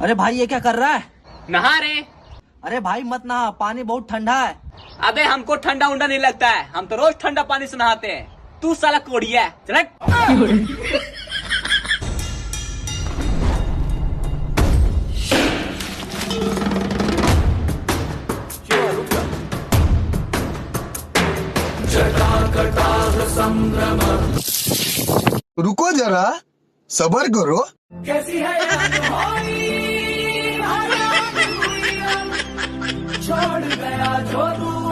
अरे भाई ये क्या कर रहा है? नहा रे अरे भाई मत नहा पानी बहुत ठंडा है। अबे हमको ठंडा उंडा नहीं लगता है। हम तो रोज ठंडा पानी से नहाते हैं। तू साला कोड़िया है। चल। रुको जरा सबर करो। छोड़ गया जो तू